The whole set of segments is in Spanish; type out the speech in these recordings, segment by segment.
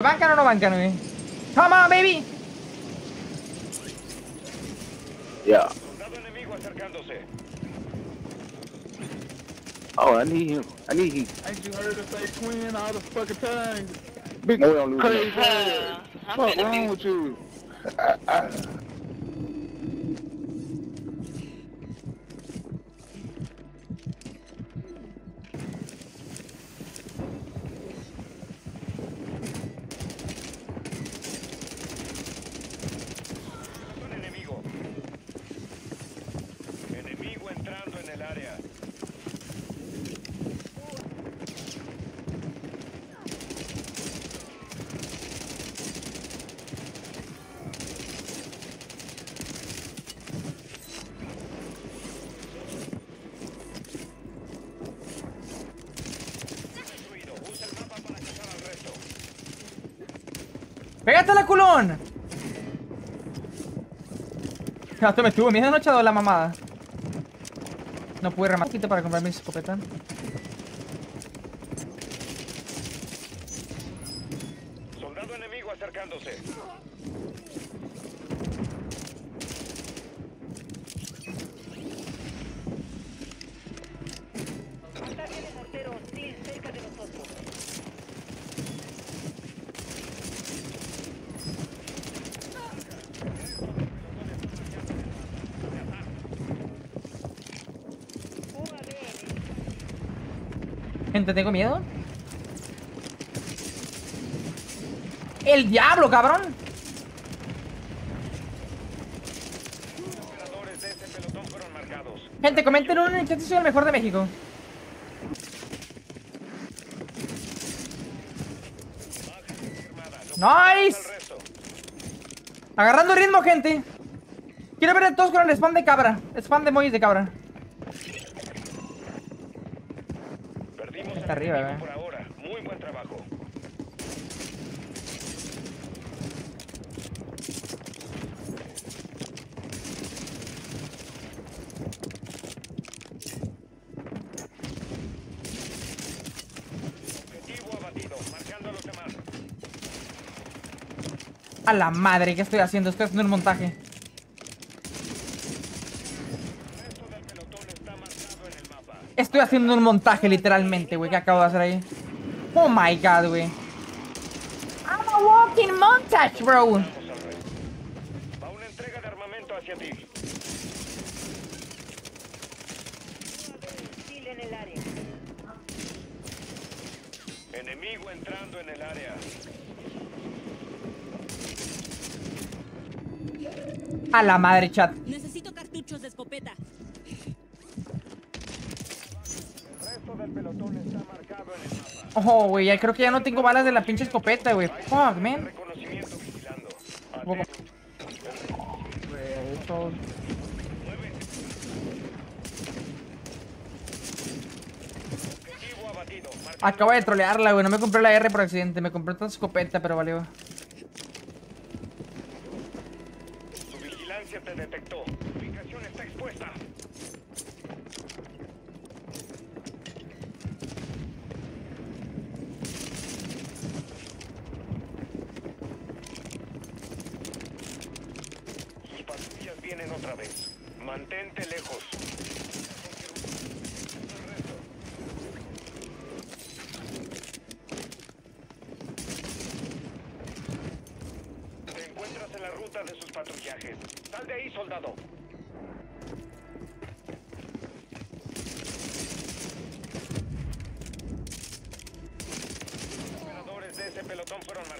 ¿Bancan o no bancan, güey? Come on, baby. Yeah. Soldado enemigo acercándose. Oh, I need him. I need him. Ain't you heard us say twin all the fucking time? Big boy on Crazy losing. ass. What's wrong with you? ¡Pégate la culón! Gato me estuvo miedo anoche la mamada. No pude poquito para comprar mi escopeta. Soldado enemigo acercándose. Ataque de mortero hostil cerca de nosotros. UAV Gente, tengo miedo. ¡El diablo, cabrón! Gente, comenten chat si soy el mejor de México. ¡Nice! Agarrando ritmo, gente. Quiero ver a todos con el spam de cabra. Spam de emojis de cabra. Está arriba, eh. por ahora. Muy buen trabajo. A la madre, ¿qué estoy haciendo? Estoy haciendo un montaje. El resto del pelotón está marcado en el mapa. Estoy haciendo un montaje, literalmente, güey. ¿Qué acabo de hacer ahí? Oh my god, güey. I'm a walking montage, bro. Va una entrega de armamento hacia ti. UAV hostil en el área. Enemigo entrando en el área. A la madre, chat. Necesito cartuchos de escopeta. El resto del güey, ya creo que ya no tengo balas de la pinche escopeta, güey. Fuck, man. Acabo de trolearla, güey. No me compré la R por accidente. Me compré otra escopeta, pero valió. Su vigilancia te detectó. Ubicación está expuesta. Sus patrullas vienen otra vez. Mantente lejos. Te encuentras en la ruta de sus patrullajes. Sal de ahí, soldado.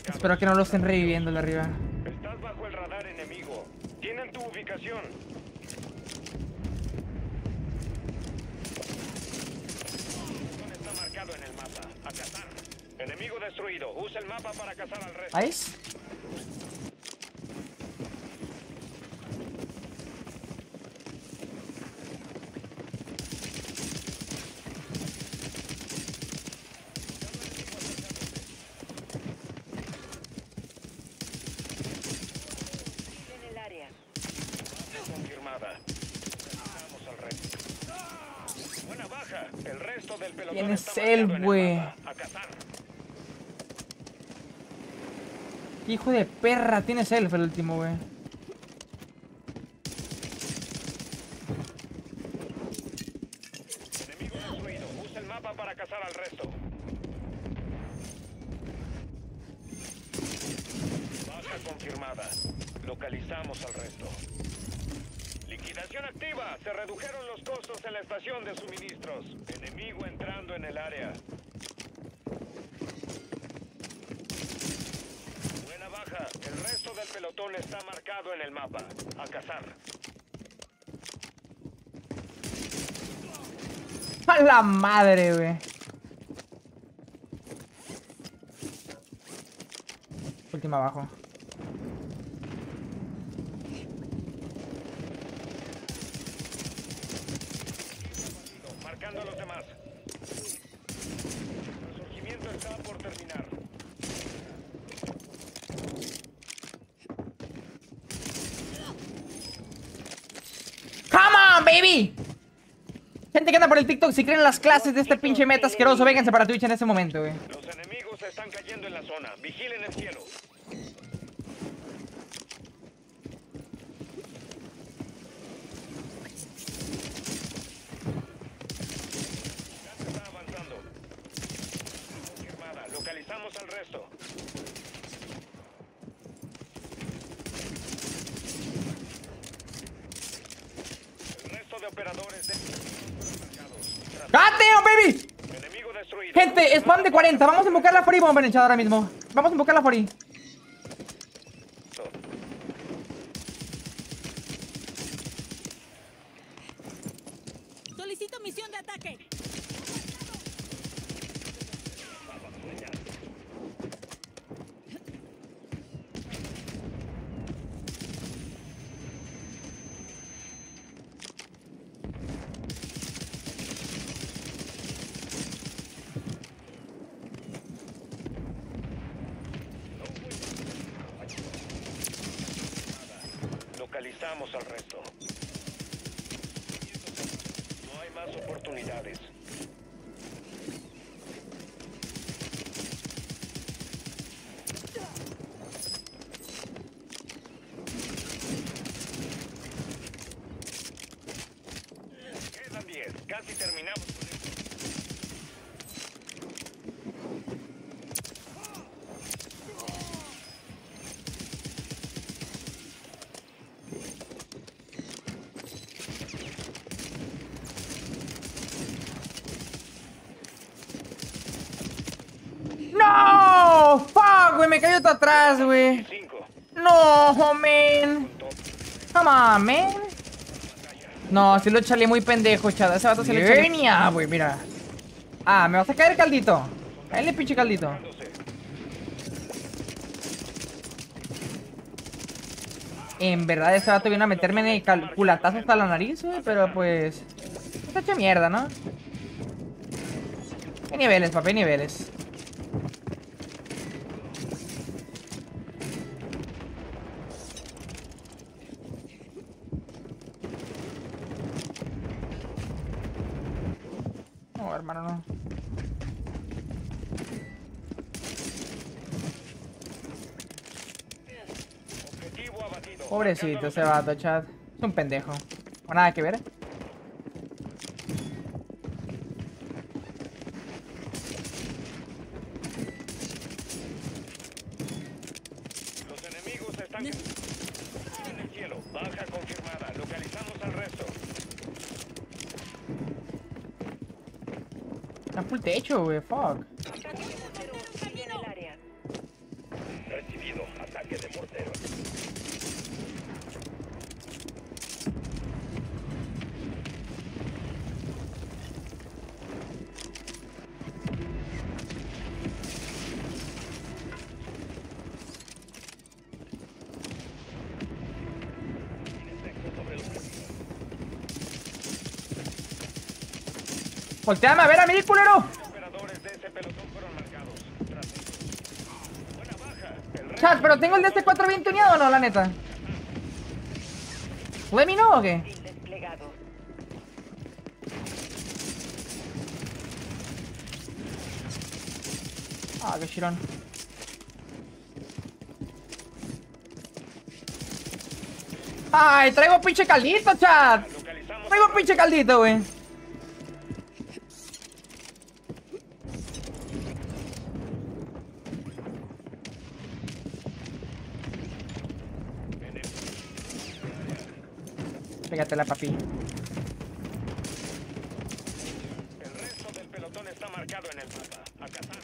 Espero que no lo estén reviviendo de arriba. Estás bajo el radar enemigo. Tienen tu ubicación. Zona Está marcado en el mapa. A cazar. Destruido. Usa el mapa para cazar al resto. ¿Nice? En el área. Confirmada. Vamos al resto. Buena baja. El resto del pelotón ¿Quién está es él, marcado en el güey? mapa. A cazar. Hijo de perra, tiene self el último, güey. Usa el mapa para cazar al resto. Baja confirmada. Localizamos al resto. Liquidación activa. Se redujeron los costos en la estación de suministros. Enemigo entrando en el área. Buena baja. El resto del pelotón está marcado en el mapa. A cazar. A la madre, güey. Última abajo. Marcando a los demás. El resurgimiento está por terminar. ¡Come on, baby! Gente que anda por el TikTok, si creen las clases de este pinche meta asqueroso, vénganse para Twitch en este momento, güey. Los enemigos están cayendo en la zona. Vigilen el cielo. Gas está avanzando. Confirmada. Localizamos al resto. El resto de operadores de... Gente, spam de 40. Vamos a invocar la Fori Bomber echado ahora mismo. Vamos a invocar la Fori. Solicito misión de ataque. Localizamos al resto. No hay más oportunidades. Quedan 10. Casi terminamos con esto. ¡No! ¡Fuck, güey! Me cayó todo atrás, güey. 5. No, man. Come on, man. No, si lo echarle muy pendejo, chada. Ese vato se le echa. güey, mira. Ah, me vas a caer caldito. Cállale, pinche caldito. En verdad, este vato vino a meterme en el calculatazo hasta la nariz, güey. Pero pues. Está hecha mierda, ¿no? Hay niveles, papá, hay niveles. Pobrecito ese vato, chat. Es un pendejo. O nada que ver. Los enemigos están en el cielo. Baja confirmada. Localizamos al resto. Está full techo, güey. Fuck. Volteame a ver a mí, culero. Chat, pero tengo el de este 4 bien tuneado o no, la neta. ¿Lemmy no o qué? Ah, qué chirón. Ay, traigo pinche caldito, chat. Traigo pinche caldito, güey. Pégatela, papi. El resto del pelotón está marcado en el mapa. A cazar.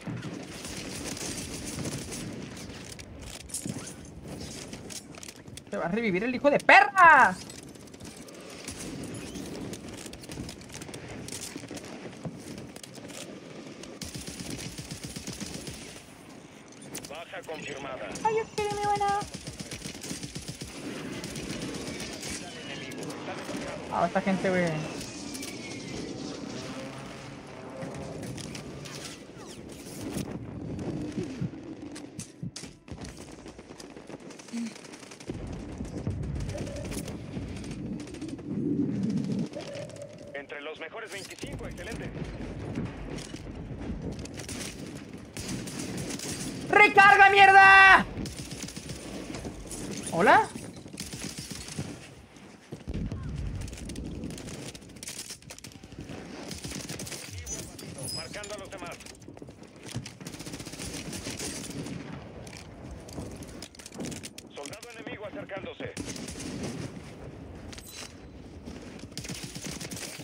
Se va a revivir el hijo de perra. Baja confirmada. Ay, es que mi buena. Ah, esta gente, güey. Entre los mejores 25, excelente. ¡Recarga, mierda! ¿Hola? Marcando a los demás. Soldado enemigo acercándose.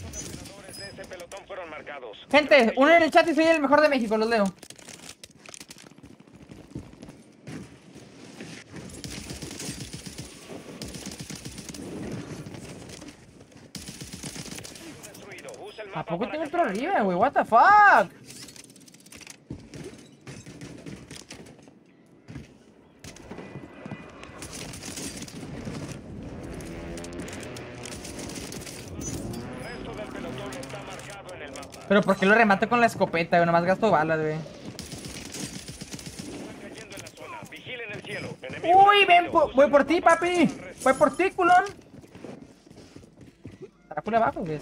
Los operadores de ese pelotón fueron marcados. Gente, uno en el chat y soy el mejor de México, los leo. ¿A poco tengo otro arriba, güey? What the fuck? El resto del pelotón está marcado en el mapa. Pero ¿por qué lo remato con la escopeta? Nomás gasto balas, güey. Uy, ven, po- voy por ti, papi. Voy por ti, culón. Estará por abajo, güey.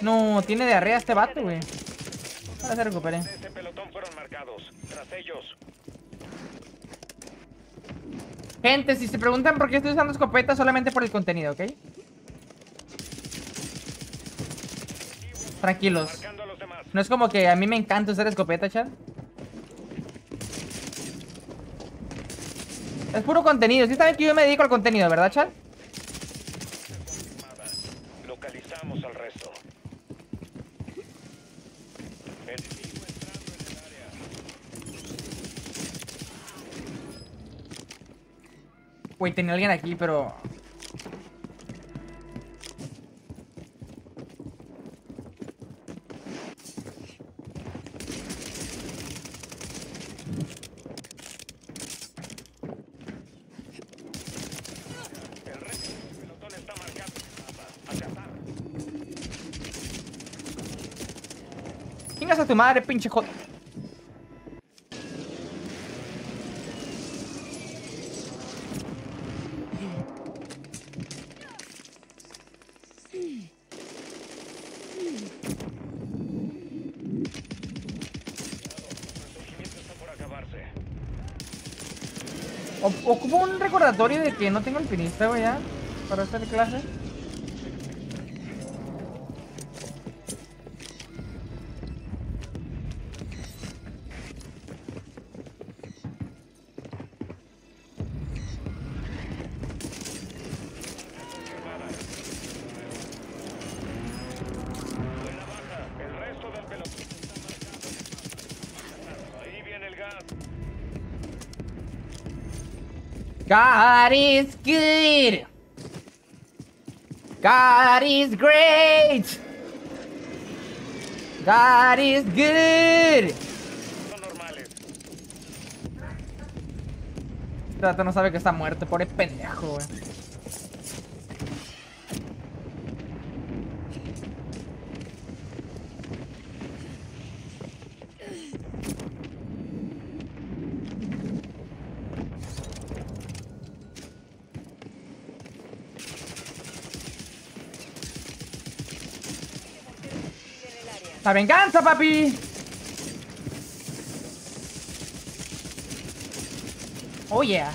No, tiene diarrea este vato, güey. Ahora se recupere. Gente, si se preguntan por qué estoy usando escopeta, solamente por el contenido, ¿ok? Tranquilos. No es como que a mí me encanta usar escopeta, chat. Es puro contenido. Sí saben que yo me dedico al contenido, ¿verdad, chat? Localizamos al resto. Güey, tenía alguien aquí, pero... El resto del pelotón está marcado en el mapa. A cazar. Chingas a tu madre, pinche. El. O- Ocupo un recordatorio de que no tengo alpinista, güey, ya. Para hacer clase. God is good. God is great. God is good. Son normales. Este no sabe que está muerto, pobre pendejo, güey. ¡La venganza, papi! Oh yeah.